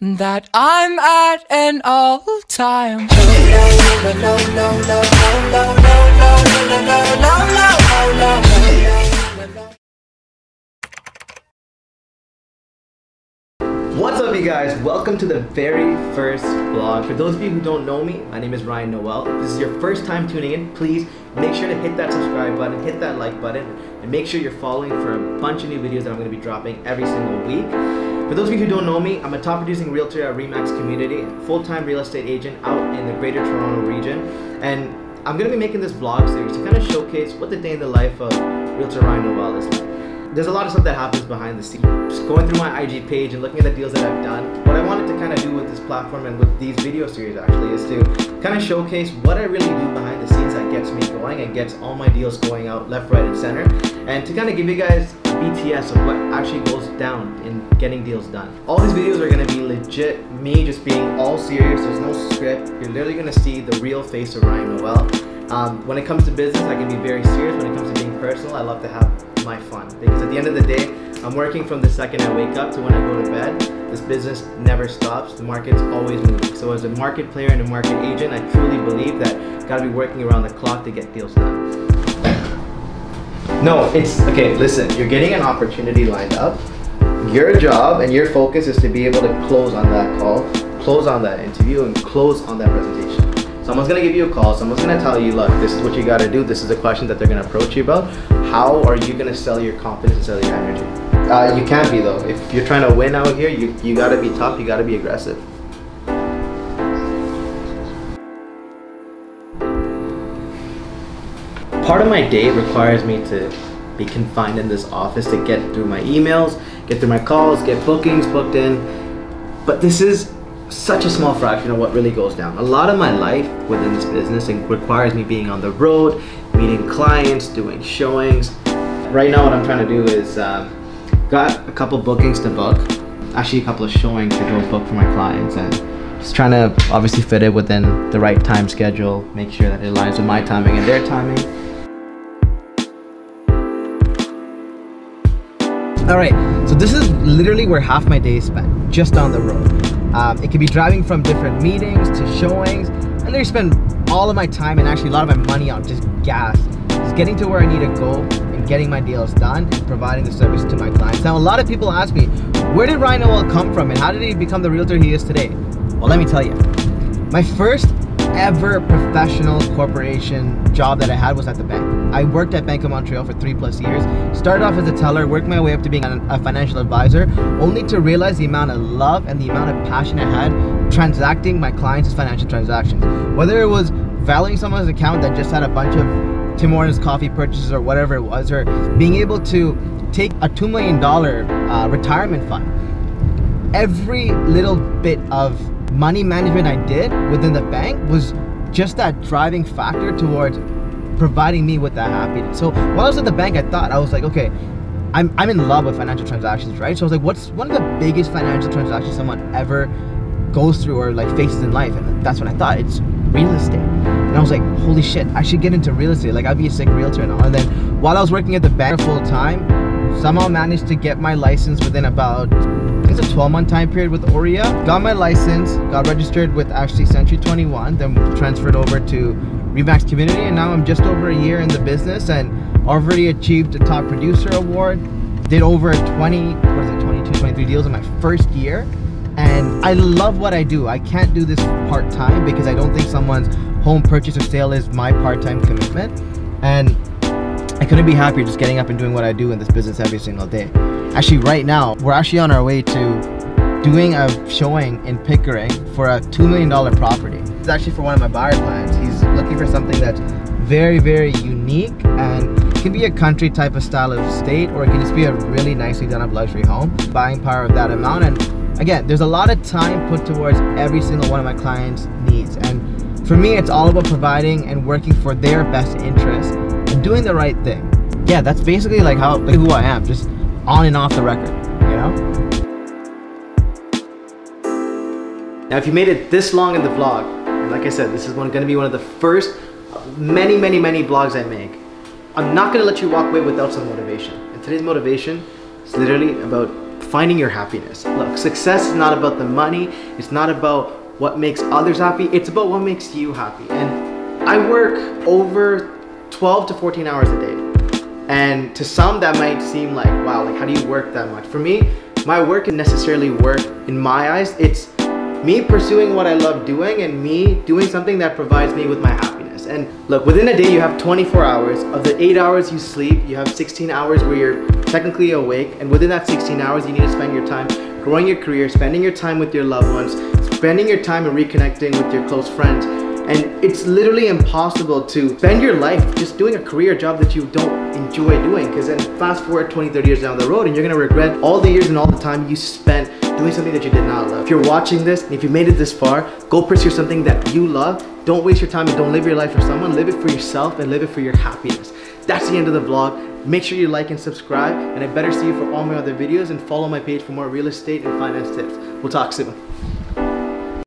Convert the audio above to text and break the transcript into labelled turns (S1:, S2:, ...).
S1: that I'm at an all time.
S2: What's up you guys? Welcome to the very first vlog. For those of you who don't know me, my name is Ryan Noel. If this is your first time tuning in, please make sure to hit that subscribe button, hit that like button, and make sure you're following for a bunch of new videos that I'm going to be dropping every single week. For those of you who don't know me, I'm a top producing realtor at Remax Community, full-time real estate agent out in the Greater Toronto region, and I'm going to be making this vlog series to kind of showcase what the day in the life of Realtor Ryan Noel is like there's a lot of stuff that happens behind the scenes. Just going through my IG page and looking at the deals that I've done, to kind of do with this platform and with these video series actually is to kind of showcase what I really do behind the scenes that gets me going and gets all my deals going out left, right, and center. And to kind of give you guys BTS of what actually goes down in getting deals done. All these videos are going to be legit me just being all serious, there's no script. You're literally going to see the real face of Ryan Noel. Um, when it comes to business, I can be very serious. When it comes to being personal, I love to have my fun because at the end of the day I'm working from the second I wake up to when I go to bed. This business never stops. The market's always moving. So as a market player and a market agent I truly believe that gotta be working around the clock to get deals done. No it's okay listen you're getting an opportunity lined up. Your job and your focus is to be able to close on that call close on that interview and close on that presentation. Someone's gonna give you a call, someone's gonna tell you, look, this is what you gotta do, this is a question that they're gonna approach you about. How are you gonna sell your confidence and sell your energy? Uh, you can't be though. If you're trying to win out here, you, you gotta be tough, you gotta be aggressive. Part of my day requires me to be confined in this office to get through my emails, get through my calls, get bookings booked in. But this is such a small fraction of what really goes down. A lot of my life within this business requires me being on the road, meeting clients, doing showings. Right now what I'm trying to do is um, got a couple bookings to book, actually a couple of showings to go book for my clients and just trying to obviously fit it within the right time schedule, make sure that it aligns with my timing and their timing. All right, so this is literally where half my day is spent, just on the road. Um, it could be driving from different meetings to showings. and I literally spend all of my time and actually a lot of my money on just gas. Just getting to where I need to go and getting my deals done and providing the service to my clients. Now, a lot of people ask me, where did Ryan Noel come from and how did he become the realtor he is today? Well, let me tell you. My first ever professional corporation job that I had was at the bank. I worked at Bank of Montreal for three plus years. Started off as a teller, worked my way up to being a financial advisor, only to realize the amount of love and the amount of passion I had transacting my clients' financial transactions. Whether it was valuing someone's account that just had a bunch of Tim Hortons coffee purchases or whatever it was, or being able to take a $2 million uh, retirement fund. Every little bit of money management I did within the bank was just that driving factor towards providing me with that happiness. So while I was at the bank, I thought, I was like, okay, I'm, I'm in love with financial transactions, right? So I was like, what's one of the biggest financial transactions someone ever goes through or like faces in life? And that's when I thought it's real estate. And I was like, holy shit, I should get into real estate. Like I'd be a sick realtor and all. And then while I was working at the bank full time, somehow managed to get my license within about it's a 12 month time period with OREA. Got my license, got registered with Ashley Century 21, then transferred over to Remax Community, and now I'm just over a year in the business and already achieved a top producer award. Did over 20, what is it, 22, 23 deals in my first year. And I love what I do. I can't do this part time because I don't think someone's home purchase or sale is my part time commitment. And I couldn't be happier just getting up and doing what I do in this business every single day. Actually, right now, we're actually on our way to doing a showing in Pickering for a $2 million property. It's actually for one of my buyer clients. He's looking for something that's very, very unique and can be a country type of style of state or it can just be a really nicely done up luxury home. Buying power of that amount and again, there's a lot of time put towards every single one of my clients' needs and for me, it's all about providing and working for their best interest and doing the right thing. Yeah, that's basically like how like who I am, just on and off the record, you know? Now, if you made it this long in the vlog, and like I said, this is one, gonna be one of the first many, many, many vlogs I make. I'm not gonna let you walk away without some motivation. And today's motivation is literally about finding your happiness. Look, success is not about the money, it's not about what makes others happy, it's about what makes you happy. And I work over 12 to 14 hours a day. And to some that might seem like, wow, like how do you work that much? For me, my work isn't necessarily work in my eyes. It's me pursuing what I love doing and me doing something that provides me with my happiness. And look, within a day you have 24 hours. Of the 8 hours you sleep, you have 16 hours where you're technically awake. And within that 16 hours, you need to spend your time growing your career, spending your time with your loved ones, spending your time and reconnecting with your close friends. And it's literally impossible to spend your life just doing a career job that you don't enjoy doing. Because then fast forward 20, 30 years down the road and you're gonna regret all the years and all the time you spent doing something that you did not love. If you're watching this, if you made it this far, go pursue something that you love. Don't waste your time and don't live your life for someone. Live it for yourself and live it for your happiness. That's the end of the vlog. Make sure you like and subscribe, and I better see you for all my other videos and follow my page for more real estate and finance tips. We'll talk soon.